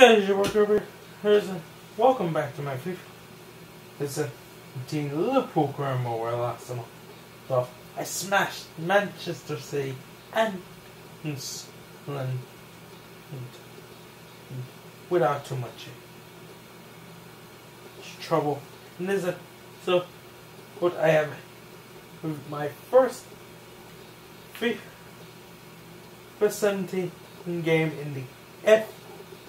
guys, your work over here. Welcome back to my FIFA. It's a team Liverpool promo where last time so I smashed Manchester City and Scotland without too much trouble. And there's a so what I have my first FIFA 17 game in the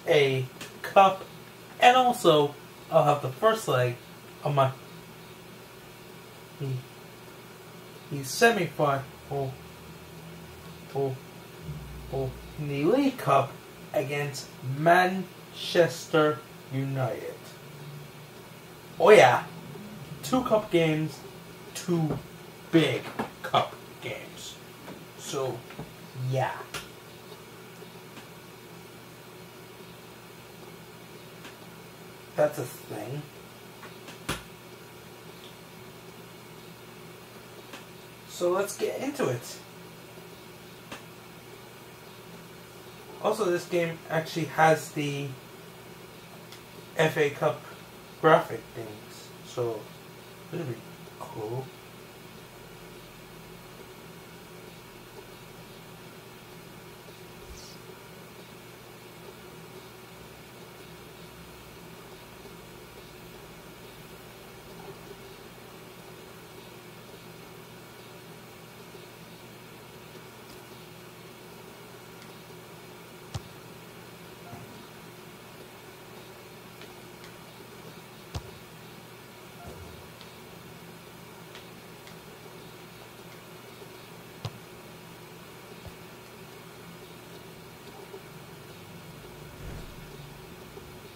FA Cup, and also I'll have the first leg of my hmm. the semi-final oh, oh, in the League Cup against Manchester United. Oh yeah, two cup games, two big cup games. So, yeah. That's a thing. So let's get into it. Also, this game actually has the FA Cup graphic things, so it'll be cool.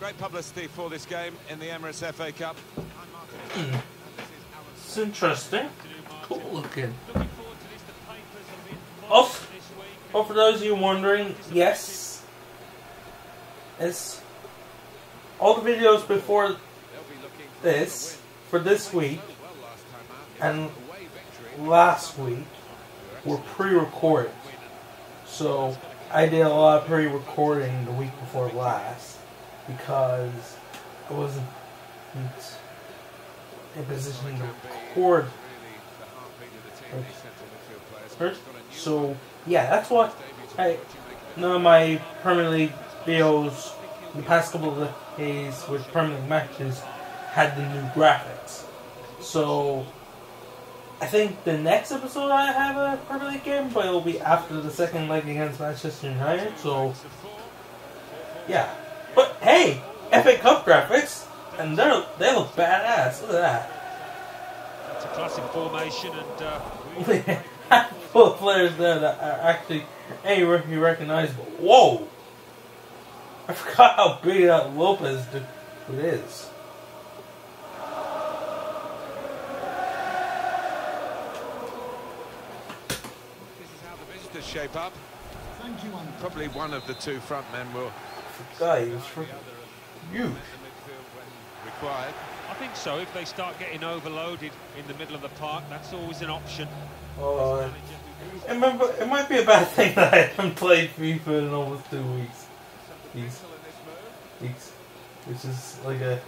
Great publicity for this game in the Emirates FA Cup. Mm. It's interesting. Cool looking. Off. Oh, for those of you wondering, yes. It's all the videos before this for this week and last week were pre-recorded. So I did a lot of pre-recording the week before last because I wasn't in a position to record first. So yeah, that's what I none of my Premier League videos the past couple of days with Premier League matches had the new graphics. So I think the next episode I have a Premier League game, but it'll be after the second leg against Manchester United. So yeah. Hey, FA Cup graphics, and they're they look badass. Look at that. It's a classic formation, and uh, full of players there that are actually any rookie recognizable. Whoa! I forgot how big that Lopez dude is. This is how the visitors shape up. Thank you, Probably one of the two front men will guy was freaking huge. Required. I think so. If they start getting overloaded in the middle of the park, that's always an option. Oh, uh, remember, it might be a bad thing that I haven't played FIFA in almost two weeks. Weeks, weeks, which is like a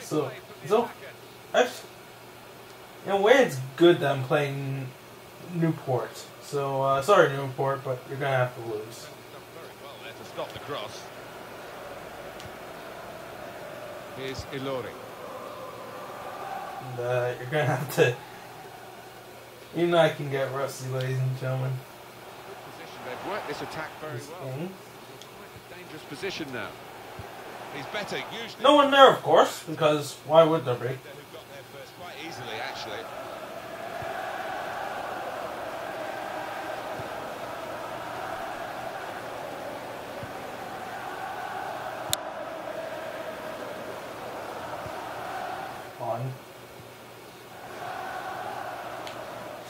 so so. Actually, in a way, it's good that I'm playing Newport. So uh, sorry, Newport, but you're gonna have to lose. Stop the cross. Here's Ilori. And, uh, you're gonna have to. You know I can get rusty, ladies and gentlemen. Position. They've worked this attack very this well. Thing. Dangerous position now. He's better. Usually. No one there, of course, because why would there be? Quite easily, actually.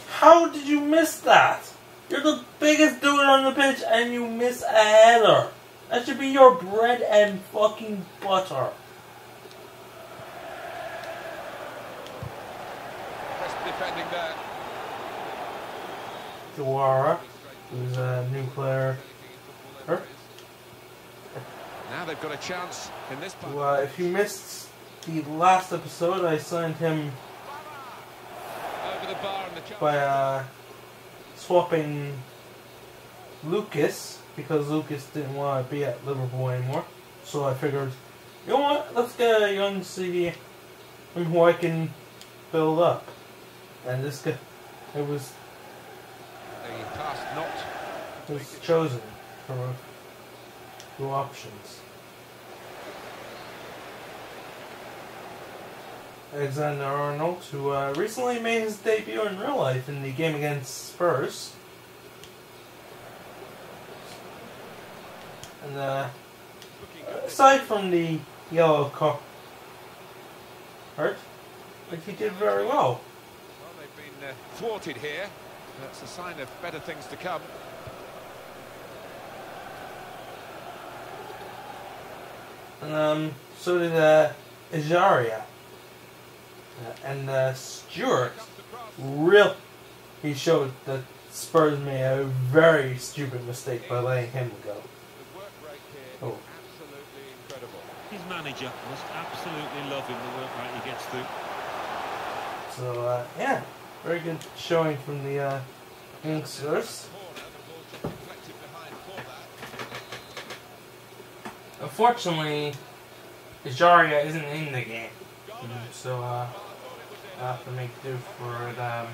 How did you miss that? You're the biggest dude on the pitch and you miss a header. That should be your bread and fucking butter. Defending. Diawara, who's a new player. Her? Now they've got a chance in this part. Well, if you missed the last episode, I signed him Over the bar and the by uh, swapping Lucas because Lucas didn't want to be at Liverpool anymore. So I figured, you know what? Let's get a young CD who I can build up. And this guy, it was The pass not it was chosen for two options. Alexander Arnold, who uh, recently made his debut in real life in the game against Spurs. And uh, aside from the yellow card, like he did very well. Well, they've been uh, thwarted here. That's a sign of better things to come. And um, so did uh, Ejaria. Uh, and uh, Stewart. Comes. Real. He showed that Spurs made a very stupid mistake by letting him go. The work rate here Oh. absolutely incredible. His manager must absolutely love him, the work rate he gets through. So uh, yeah, very good showing from the uh, youngsters. Corner, the ball just deflected behind for that. Unfortunately, Ejaria isn't in the game, so uh, I have to make do for them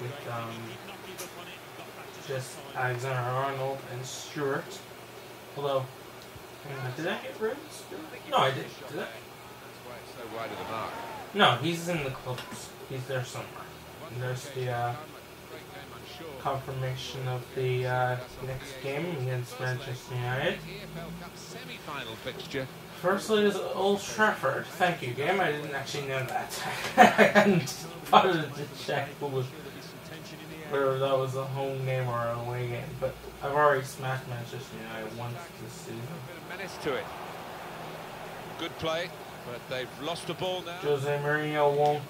with um, just Alexander Arnold and Stewart. Although, did I get rid of Stewart? No, I did. Did I? No, he's in the clubs. He's there somewhere. And there's the uh, confirmation of the uh, next game against Manchester United. Semi-final fixture. Firstly, is Old Trafford. Thank you, game. I didn't actually know that. I bothered to check was, whether that was a home game or an away game. But I've already smashed Manchester United once this season. A bit of menace to it. Good play, but they've lost the ball now. Jose Mourinho won't.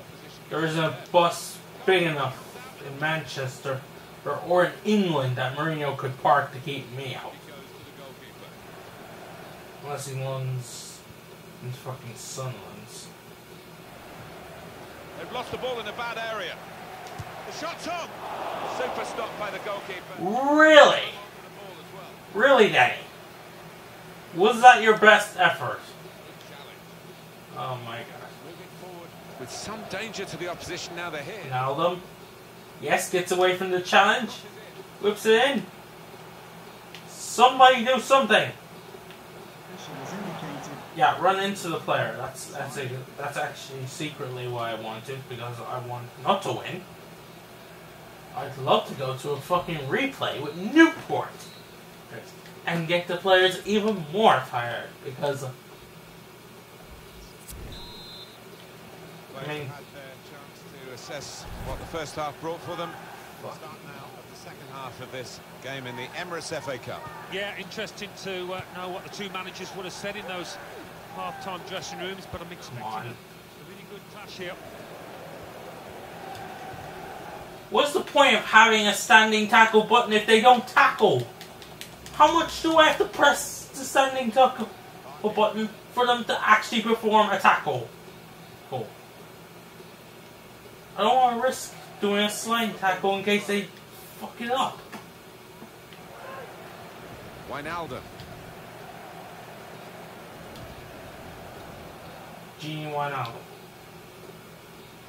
There isn't a bus big enough in Manchester or, or in England that Mourinho could park to keep me out. He goes to the goalkeeper. Unless he lands in fucking Sunlands. They've lost the ball in a bad area. The shot's on. Super stop by the goalkeeper. Really? The ball as well. Really, Danny? Was that your best effort? Oh my god. With some danger to the opposition now they're here. Naldum. Yes, gets away from the challenge. Whips it in. Somebody do something. Yeah, run into the player. That's that's a, that's actually secretly why I want it because I want not to win. I'd love to go to a fucking replay with Newport and get the players even more tired because They've I mean- had their chance to assess what the first half brought for them. Fuck. Start now of the second half of this game in the Emirates FA Cup. Yeah, interesting to uh, know what the two managers would have said in those half-time dressing rooms, but I'm expecting a, a really good clash here. What's the point of having a standing tackle button if they don't tackle? How much do I have to press the standing tackle button for them to actually perform a tackle? Cool. I don't want to risk doing a sliding tackle in case they fuck it up. Wijnaldum. Genie Wijnaldum.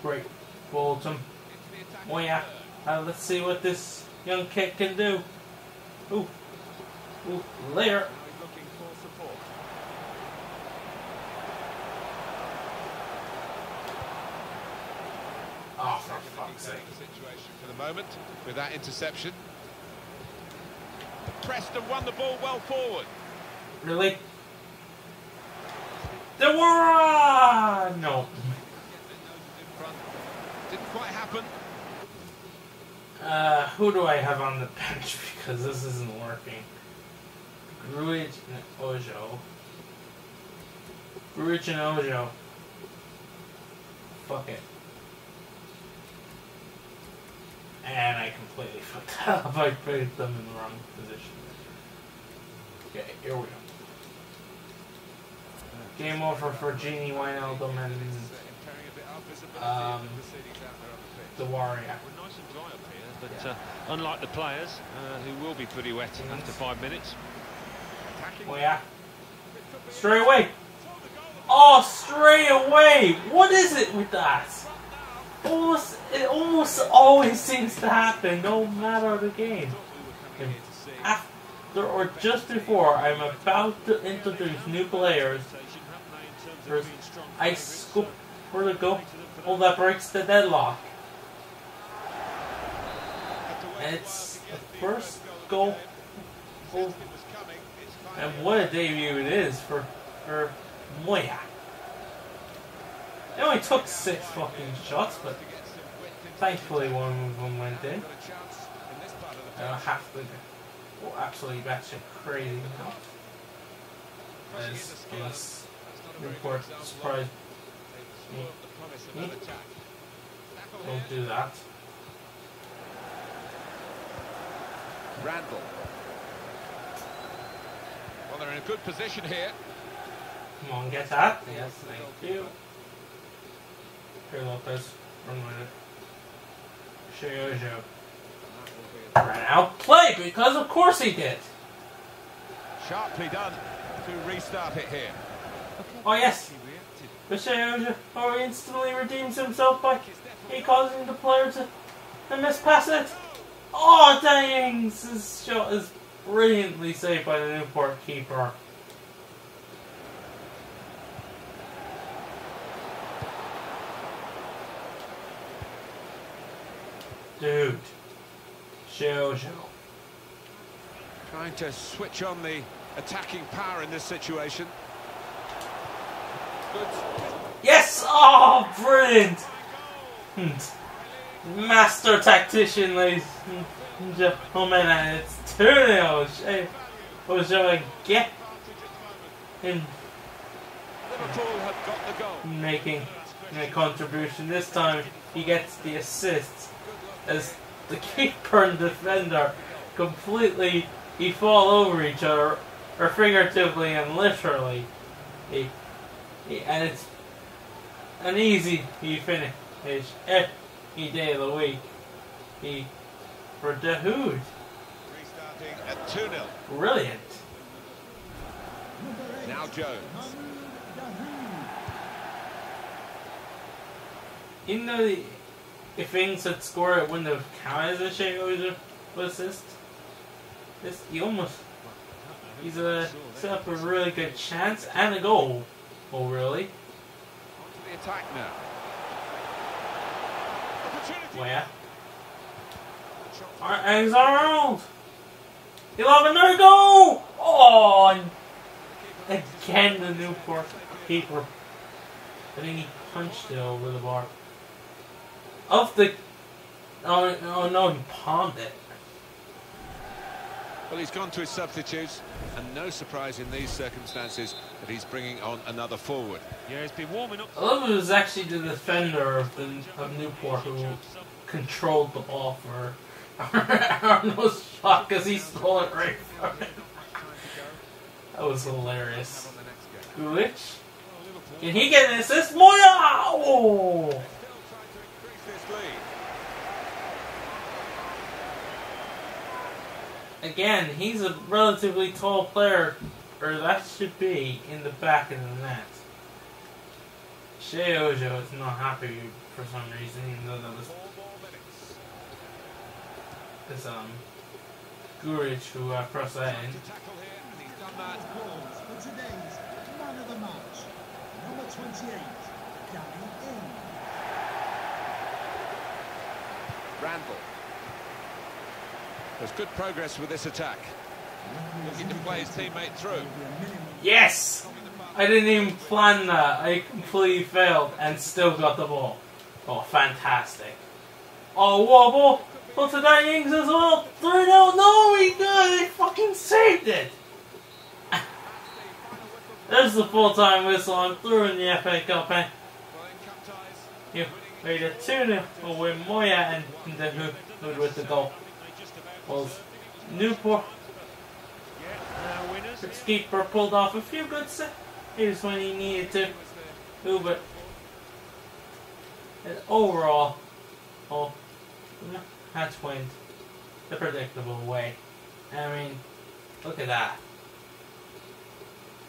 Great. Bolton. Into the attack. Oh yeah. Uh, let's see what this young kid can do. Ooh. Ooh. Later. Now looking for support. Oh, for the fuck's sake. situation for the moment with that interception. Preston won the ball well forward. Really? Deborah! No. Get their noses in front. Didn't quite happen. Uh, who do I have on the bench because this isn't working? Grujic and Ojo. Grujic and Ojo. Fuck it. And I completely fucked up. I put them in the wrong position. Okay, here we go. Game over for Genie Wijnaldum and um, the Warrior. We're nice and dry up here, but uh, unlike the players, uh, who will be pretty wet after five minutes. Oh yeah. Straight away. Oh, straight away. What is it with that? Almost, it almost always seems to happen, no matter the game. After or just before I'm about to introduce new players, there's I scoop for the goal. That breaks the deadlock. And it's the first goal. And what a debut it is for for Moya. It only took six fucking shots, but thankfully one of them went in. Don't have to go oh, absolutely batshit crazy now. As report surprised me. Hmm. me. Don't do that. Randall. Well, they're in a good position here. Come on, get that. Yes, thank you. Here, Lopez. Run with it. Sheyi Ojo. Ran out play because of course he did. Sharply done to restart it here. Oh yes. Sheyi Ojo oh, instantly redeems himself by he causing the player to, to mispass it. Oh dang! This shot is brilliantly saved by the Newport keeper. Dude. Jojo. Trying to switch on the attacking power in this situation. Yes! Oh, brilliant! Hmm. Master tactician, ladies and gentlemen, and it's 2 0. Ojo get goal. making a contribution. This time he gets the assist as the keeper and defender completely he fall over each other, or figuratively and literally. He, and it's an easy he finish every day of the week. He for Dahoud. Restarting at 2 0. Brilliant. Now Jones. Even though the, if Ings had scored, it wouldn't have counted as a Shea assist. This he almost he's a set up a really good chance and a goal. Oh really? On to the attack now. Where? Ings Arnold. He'll have another goal. Oh, and again the Newport keeper. I think he punched it over the bar. Of the oh, oh no, he palmed it. Well, he's gone to his substitutes, and no surprise in these circumstances that he's bringing on another forward. Yeah, he's been warming up. I love it was actually the defender of, the, of Newport who controlled the ball for Arnold's shot because he stole it right from him. That was hilarious. Grujic? Can he get an assist? Moya! Oh! Still trying to increase this lead. Again, he's a relatively tall player, or that should be, in the back of the net. Sheyi Ojo is not happy for some reason, even though that was this um Grujic who uh, crossed that in. To tackle here, he's done that. Goals for today's man of the match, number 28, Danny Ings. Randall. There's good progress with this attack. Looking to play his teammate through. Yes! I didn't even plan that. I completely failed and still got the ball. Oh, fantastic. Oh, wobble! Well, today Ings as well. 3 0. No, he did! He fucking saved it! There's the full time whistle. I'm through in the FA Cup. Eh? Well, in cup ties, You made it 2 0 with Moya and Dahoud with the goal. Well, Newport, its keeper pulled off a few good sa- here's when he needed to do, but overall, oh, that's went the predictable way. I mean, look at that.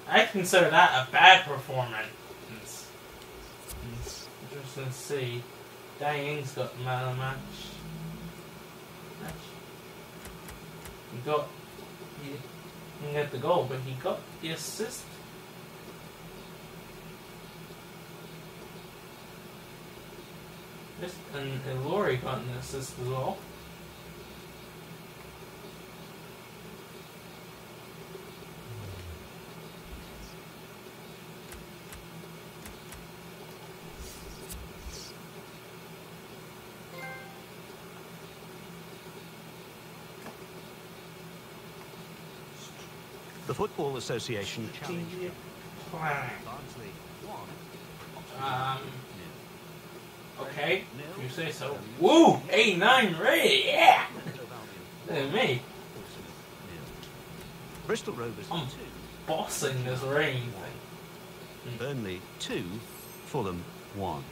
I consider that a bad performance. Interesting to see. Ings got the match. match. He got he didn't get the goal, but he got the assist. This and, and Laurie got an assist as well. Football Association challenge. One. Um, okay, if you say so. Woo! 89 ready, yeah! Look at me, Bristol Rovers two. bossing this rain thing. Burnley two. Fulham one.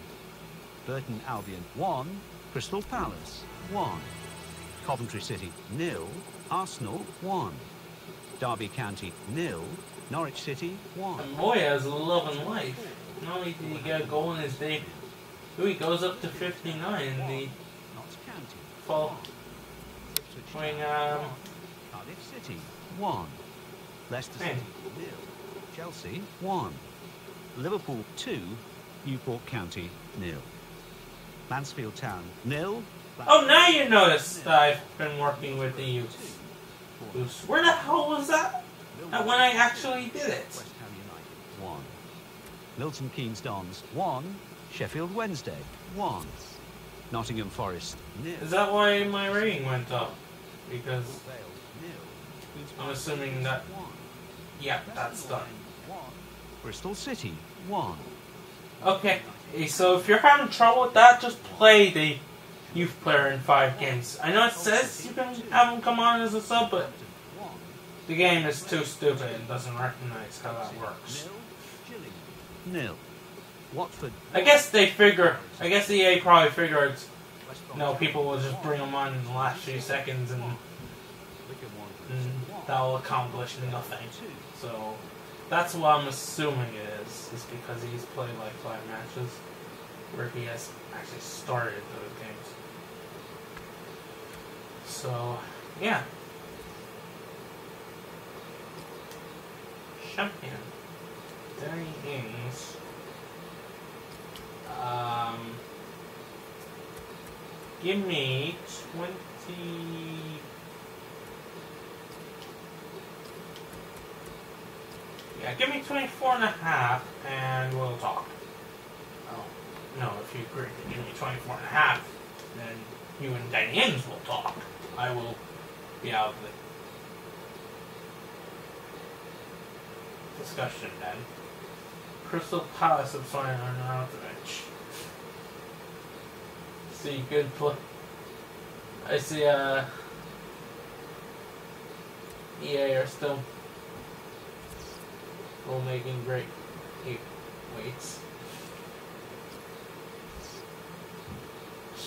Burton Albion one. Crystal Palace one. Coventry City nil. Arsenal one. Derby County nil. Norwich City one. And Moya's loving life. Not only did he get a goal in his debut, he goes up to 59 in the fall. Playing, um. Cardiff City one. Leicester City nil. Chelsea one. Liverpool two. Newport County nil. Mansfield Town nil. Oh, now you notice that I've been working with the youth. Where the hell was that? Uh, When I actually did it. West Ham United one. Milton Keynes Dons one. Sheffield Wednesday one. Nottingham Forest nil. Is that why my rating went up? Because. I'm assuming that- yeah, that's done. One. Bristol City one. Okay, so if you're having trouble with that, just play the youth player in five games. I know it says you can have him come on as a sub, but the game is too stupid and doesn't recognize how that works. Nil. Watford. I guess they figure, I guess EA probably figured, no, people will just bring him on in the last few seconds and, and that'll accomplish nothing. So that's what I'm assuming it is, is because he's played like five matches where he has actually started those games. So, yeah. Champion. Danny Ings. Um, give me 20. Yeah, give me 24 and a half and we'll talk. Oh, no, if you agree give me 24 and a half, then you and Ings will talk. I will be out of the discussion then. Crystal Palace of Sonia. See, good play. I see, uh, EA are still still making great weights.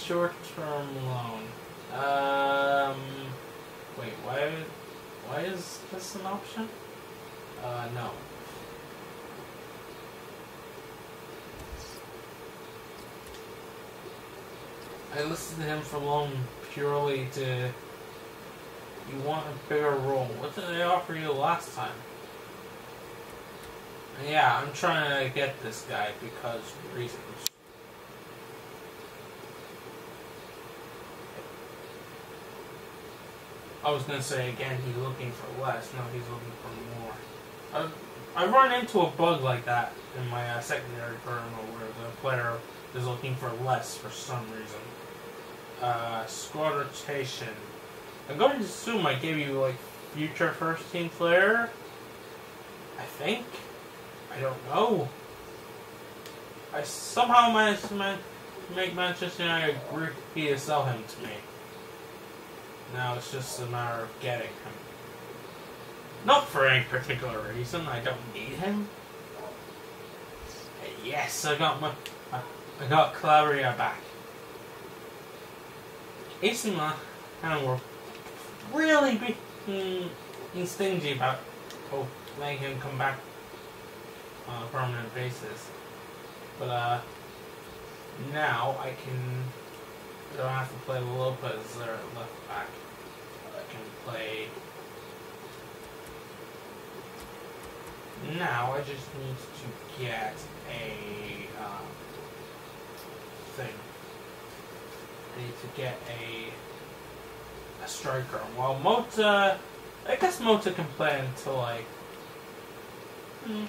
Short term loan. Um, wait, why, why is this an option? Uh, no. I listed him for loan purely to. You want a bigger role. What did they offer you last time? Yeah, I'm trying to get this guy because reasons. I was gonna say again, he's looking for less. No, he's looking for more. I, I run into a bug like that in my uh, secondary terminal where the player is looking for less for some reason. Uh, squad rotation. I'm going to assume I gave you like future first team player. I think. I don't know. I somehow managed to make Manchester United agree to sell him to me. Now it's just a matter of getting him. Not for any particular reason. I don't need him. Yes, I got my, I, got Calabria back. AC Milan and were really be, mm, stingy about oh, letting him come back on a permanent basis. But uh, now I can. I don't have to play Lopez there at left back. I can play. Now I just need to get a um, thing. I need to get a a striker. Well, Mota, I guess Mota can play until like. Hmm.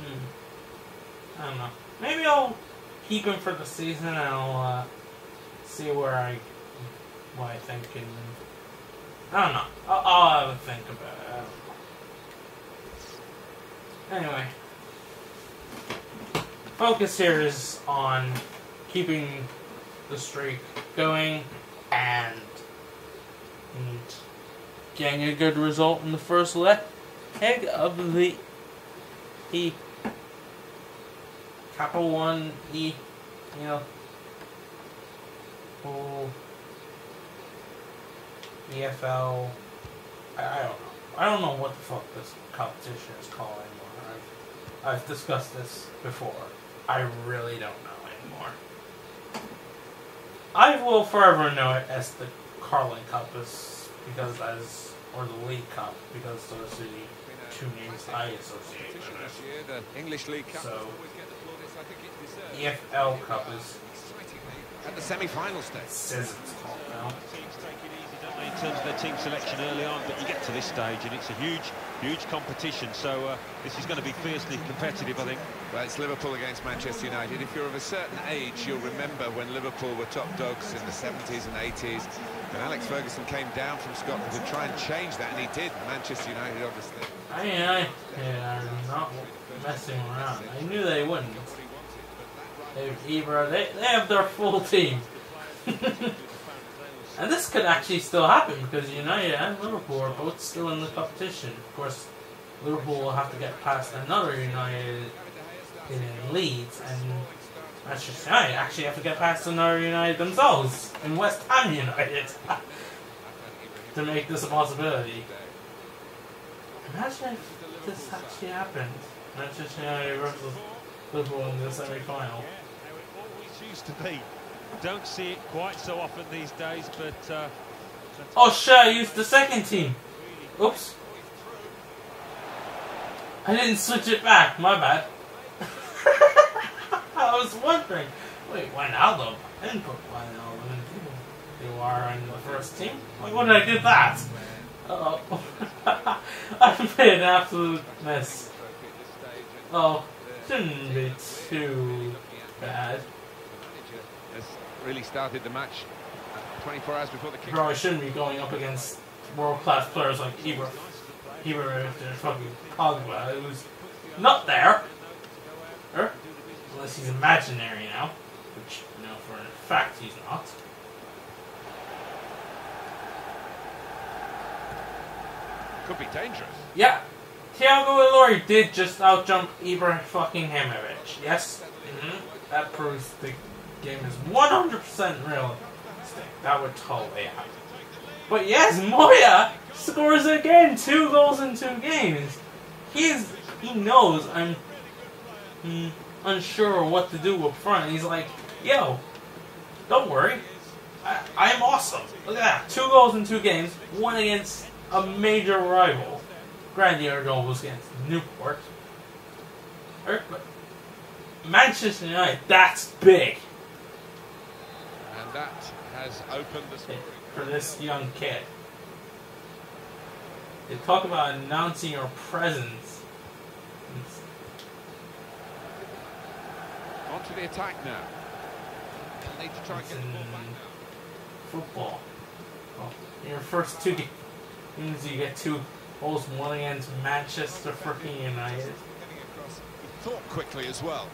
Hmm. I don't know. Maybe I'll keep him for the season and I'll uh, see where I what I think and I don't know. I'll, I'll have a think about it. Anyway, focus here is on keeping the streak going and, and getting a good result in the first leg of the Capital One E, you know, full EFL. I, I don't know. I don't know what the fuck this competition is called anymore. I've, I've discussed this before. I really don't know anymore. I will forever know it as the Carling Cup, is because as or the League Cup, because those are the two names I associate with it. English League Cup So- always get the plaudits I think it deserves. EFL Cup is at the semi-final stage. says it's called now. Teams take it easy, don't they, in terms of their team selection early on, but you get to this stage and it's a huge, huge competition. So uh, this is going to be fiercely competitive, I think. Well, it's Liverpool against Manchester United. If you're of a certain age, you'll remember when Liverpool were top dogs in the 70s and 80s. And Alex Ferguson came down from Scotland to try and change that, and he did. Manchester United, obviously. I mean, I, yeah, I'm not messing around. I knew they wouldn't. They, Ibra, they, they have their full team. and this could actually still happen because United and Liverpool are both still in the competition. Of course, Liverpool will have to get past another United in Leeds, and Manchester United actually have to get past another United themselves in West Ham United to make this a possibility. Imagine if this actually happened. Manchester United versus Liverpool in the semi-final. To be. Don't see it quite so often these days, but uh, Oh! I used the second team. Oops. I didn't switch it back. My bad. I was wondering. Wait, Wijnaldum. I didn't put Wijnaldum in. You are in the first team. Wait, when did I do that? Uh oh. I made an absolute mess. Oh, shouldn't be too bad. Really started the match uh, 24 hours before the kick. Bro, I shouldn't be going up against world class players like Ibra. Ibra and fucking Pogba, who's not there. Er? Unless he's imaginary now. Which, you know, for a fact he's not. Could be dangerous. Yeah. Thiago Ilori did just outjump Ibra fucking Hamovich. Yes? hmm That proves the game is 100% realistic. That would totally happen. But yes, Moya scores again. Two goals in two games. He's he knows I'm mm, unsure what to do up front. He's like, yo, don't worry. I, I'm awesome. Look at that. Two goals in two games. One against a major rival. Granted, other goal was against Newport. Er, Manchester United, that's big has opened the scoring. for this young kid. They talk about announcing your presence. It's- On to the attack now. They'll need to try and get the ball back now. football. Well, in your first two games, you get two goals, one against Manchester freaking United. Thought quickly as well.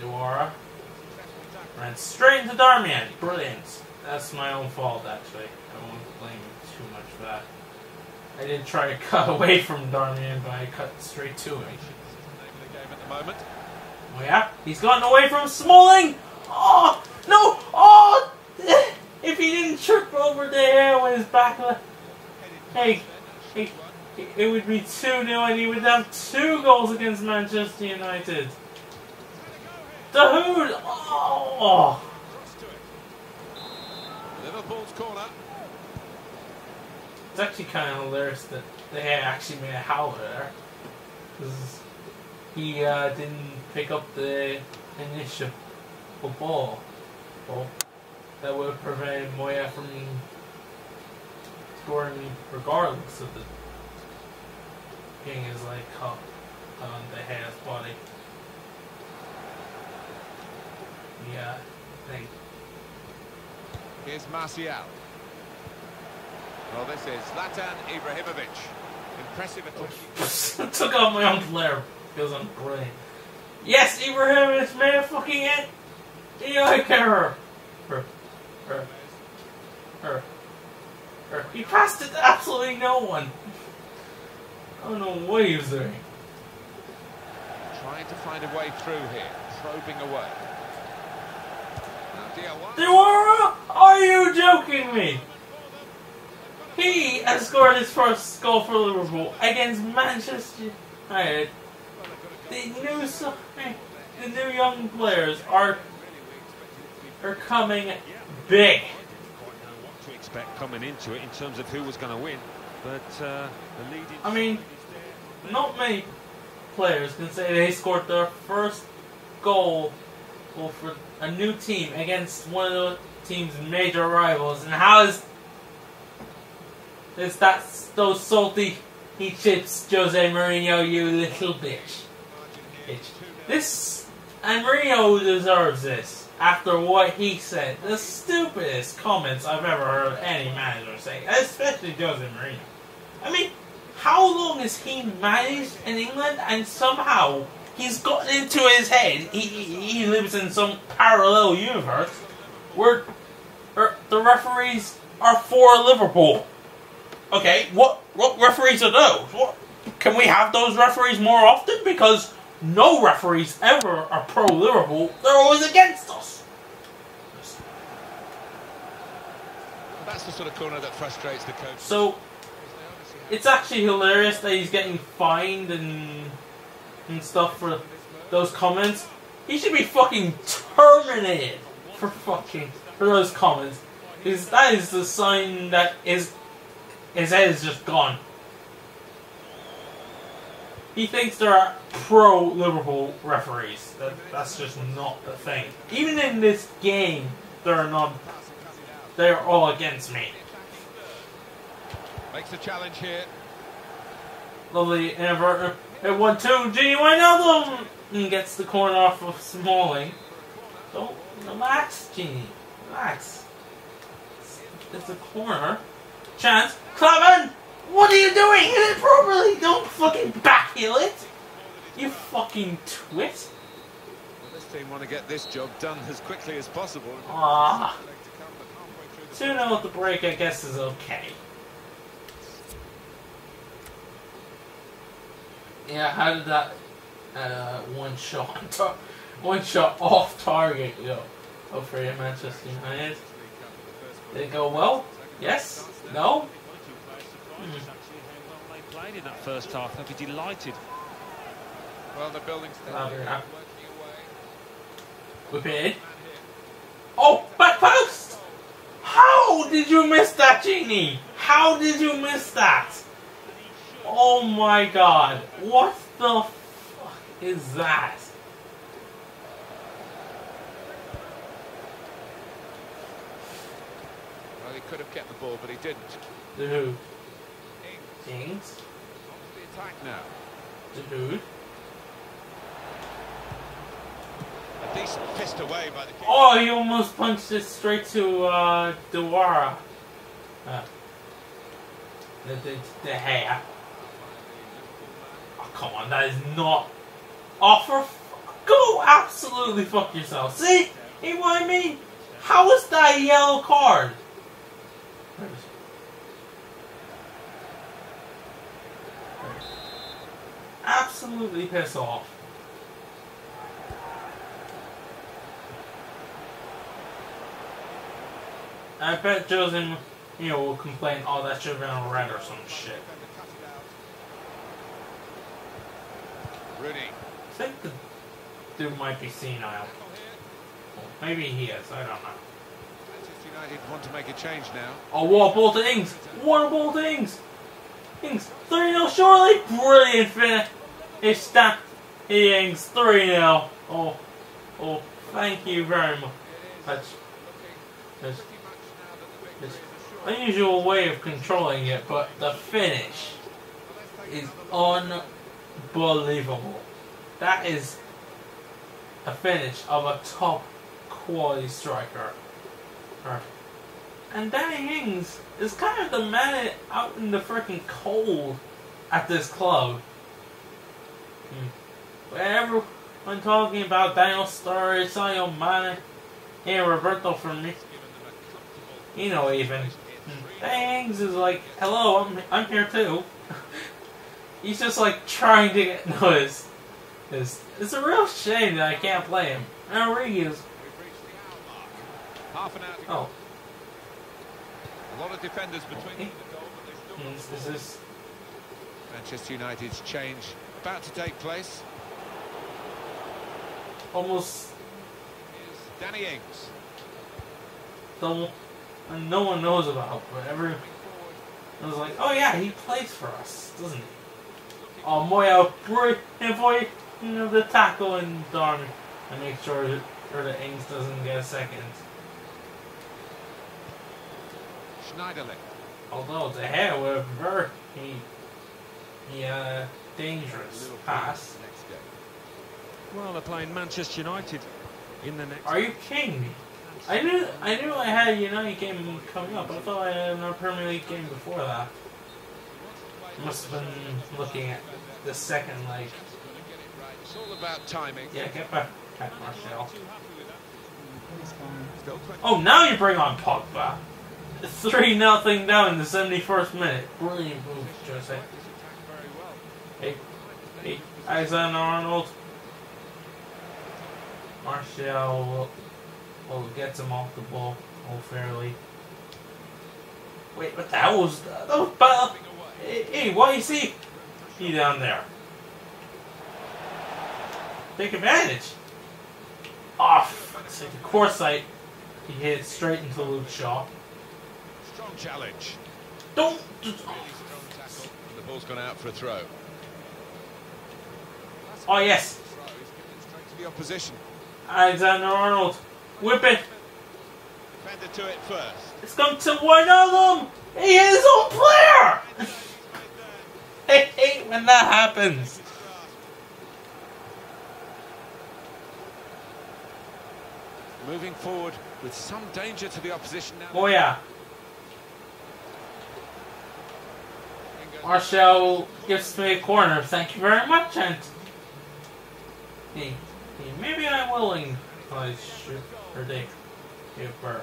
Diawara ran straight into Darmian. Brilliant. That's my own fault, actually. I won't blame too much for that. I didn't try to cut away from Darmian, but I cut straight to him. The game at the moment. Oh yeah, he's gotten away from Smalling. Oh no! Oh, if he didn't trip over the air with his back, le- hey, hey, it would be two 0 and he would have two goals against Manchester United. Dahoud! Oh, Liverpool's corner. it's actually kind of hilarious that they actually made a howler there. 'Cause he uh, didn't pick up the initial ball. Well, that would have prevented Moya from scoring regardless of the getting his leg caught on the head's body. Yeah, I think. Here's Martial. Well, this is Zlatan Ibrahimovic. Impressive attack. Took out my own player because I'm brilliant. Yes, Ibrahimovic made a fucking it. Yeah, her. Her. Her. Her. Her. He passed it to absolutely no one. I don't know what he was doing. Trying to find a way through here. Probing away. Now Diawara. Are you joking me? He has scored his first goal for Liverpool against Manchester United. The new, the new young players are are coming big. What to expect coming into it in terms of who was going to win, but uh, the leading. I mean, side is there. Not many players can say they scored their first goal goal for a new team against one of the team's major rivals. And how is is that those salty he chips, Jose Mourinho, you little bitch? bitch. This and Mourinho deserves this after what he said. The stupidest comments I've ever heard any manager say, especially Jose Mourinho. I mean, how long has he managed in England and somehow he's gotten into his head? He, he, lives in some parallel universe where er, Er, the referees are for Liverpool. Okay, what what referees are those? What can we have those referees more often? Because no referees ever are pro Liverpool. They're always against us. That's the sort of corner that frustrates the coach. So it's actually hilarious that he's getting fined and and stuff for those comments. He should be fucking terminated for fucking those comments. Because that is the sign that his his head is just gone. He thinks there are pro Liverpool referees. That, that's just not the thing. Even in this game, they're not. They're all against me. Makes the challenge here. Lovely inverter. It uh, one two. Wijnaldum and gets the corner off of Smalling. Don't relax, Genie. Relax. It's, a corner. Chance. Clement! What are you doing? Hit it properly! Don't fucking backheel it! You fucking twit! Well, this team want to get this job done as quickly as possible. Ah. 2 0 at the break, I guess, is okay. Yeah, how did that uh, one shot one shot off target go? Oh, for you, Manchester United. Did it go well? Yes? No? One or two players surprised us actually how well they played in that first half. They'll be delighted. Well, the building's still Louder here, now. working away. Whip it in. Oh, back post! How did you miss that, Genie? How did you miss that? Oh my god. What the fuck is that? Well, he could have kept the ball, but he didn't. Dude. Ings Ings? the attack now. Dude. A decent fist away by the keeper. Oh, he almost punched it straight to uh, Diawara. Uh, the, the, the hair. Oh, come on, that is not. Oh, for f- go absolutely fuck yourself. See, you know what I mean? How is that a yellow card? Absolutely piss off. I bet Josen, you know, will complain, oh, that should have been red or some shit. Rudy. I think the dude might be senile. Maybe he is, I don't know. United want to make a change now. Oh, what a ball to Ings! What a ball to Ings! Ings, 3 0 surely! Brilliant finish! It's that Ings, 3 0. Oh, oh, thank you very much. That's, that's, that's unusual way of controlling it, but the finish is unbelievable. That is a finish of a top quality striker. And Danny Ings is kind of the man out in the freaking cold at this club. Hmm. Whenever when talking about Daniel Sturridge, Sadio Mane, and Roberto Firmino, you know even. Hmm. Danny Ings is like, hello, I'm, I'm here too. He's just like trying to get noticed. It's, it's a real shame that I can't play him. Is, Half an hour to go. oh, A lot of defenders between Okay. the goal, but they still is, is Manchester United's change about to take place. almost Here's Danny Ings. the and no one knows about, but every I was like, oh yeah, he plays for us, doesn't he? Oh, Moya, boy, you know the tackle and darn, and make sure that sure that Ings doesn't get a second. Schneiderlin. Although the head was very yeah, uh, dangerous pass. Next game. Well, they're playing Manchester United in the next. Are you kidding me? I knew I knew I had a United game coming up. I thought I had another Premier League game before that. Must have been looking at the second leg. It's all about timing. Yeah, get back, back Marcel. It's fine. Still 20 Oh, now you bring on Pogba. Three nothing down in the seventy first minute. Brilliant move, Jose. Hey, hey, Alexander Arnold. Martial will, will get him off the ball all fairly. Wait, what the hell was that? That was bad. Hey, hey, why you see he down there? Take advantage. Oh, fuck's sake. Of course I. He hit straight into Luke Shaw. Strong challenge. Don't. Really strong tackle. And the ball's gone out for a throw. Oh, yes. Throw. He's given it straight to the opposition. Alexander Arnold. Whip it. Defender to it first. It's come to one of them. He hit his own player. I hate when that happens. Moving forward with some danger to the opposition now. Oh yeah. Martial gives me a corner. Thank you very much, and hey, hey, maybe I'm willing. I should predict give birth.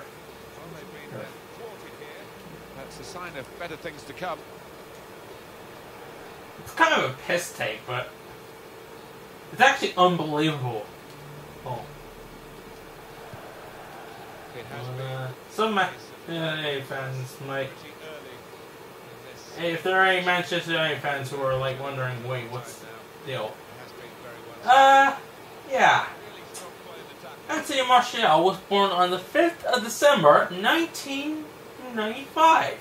Well, they've been uh, thwarted here. That's a sign of better things to come. It's kind of a piss take, but it's actually unbelievable. Oh, It has been uh, some United fans might. pretty early in this. Hey, if there are any Manchester United fans who are like wondering, wait, what's the deal? Uh, yeah. Anthony Martial was born on the 5th of December, 1995.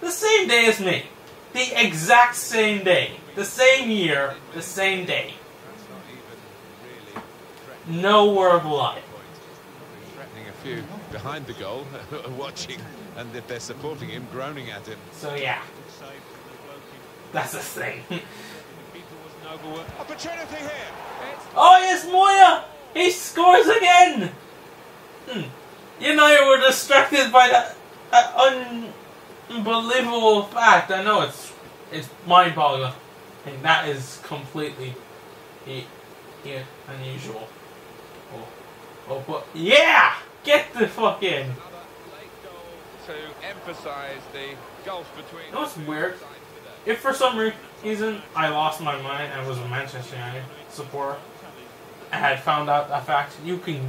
The same day as me. The exact same day. The same year, the same day. No word of a lie. Threatening a few behind the goal, watching, and if they're supporting him, groaning at him. So yeah, Good save from the bloke in- that's the thing. The keeper wasn't overworked. Opportunity here. Oh yes, Moya! He scores again! Hmm. United were distracted by that, that un- unbelievable fact. I know it's it's mind-boggling. And that is completely i- i- unusual. Oh, oh, but yeah! Get the fuck in! another late goal to emphasise the gulf between. You know what's weird? If for some reason I lost my mind and was a Manchester United supporter, and had found out that fact, you can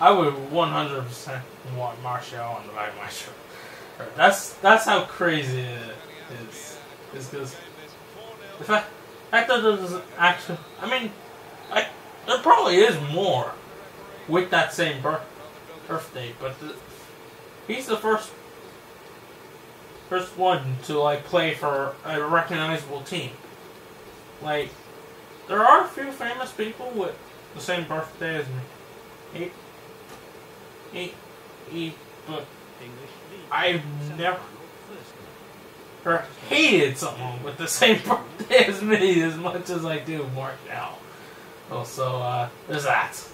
I would 100% want Martial on the back of my shirt. That's that's how crazy it is. Is because the fact, fact that there's actually, I mean, I, there probably is more with that same birth, birthday, but the, he's the first first one to like play for a recognizable team. Like, there are a few famous people with the same birthday as me. He, he, he, but. I've never or hated someone with the same birthday as me as much as I do Mark Martial. Also, uh, there's that.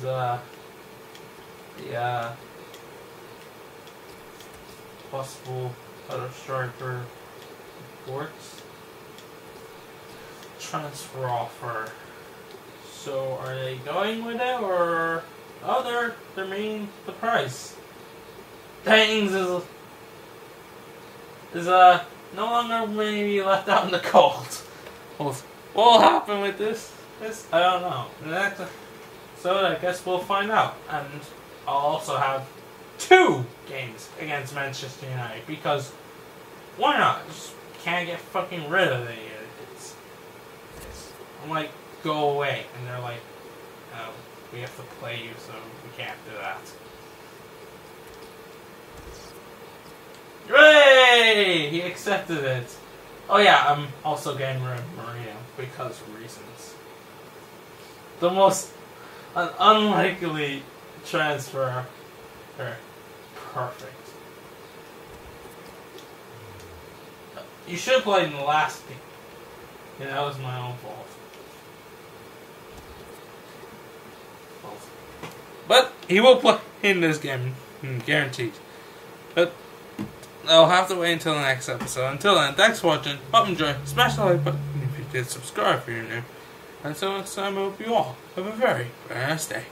The, the, uh, possible other striker reports. Transfer offer. So are they going with it or oh they're the price. Thangs is is uh no longer maybe left out in the cold. What will happen with this? This I don't know. So I guess we'll find out. And I'll also have two games against Manchester United because why not? Just can't get fucking rid of. It's, it's I'm like go away, and they're like, oh, we have to play you, so we can't do that. Hooray! He accepted it. Oh yeah, I'm also getting rid of Moreno because reasons. The most un- unlikely transfer. Perfect. You should have played in the last game. Yeah, that was my own fault. But he will play in this game, mm, guaranteed. But I'll have to wait until the next episode. Until then, thanks for watching. Hope you enjoyed. Smash the like button if you did. Subscribe if you're new. Until next time, I hope you all have a very, very nice day.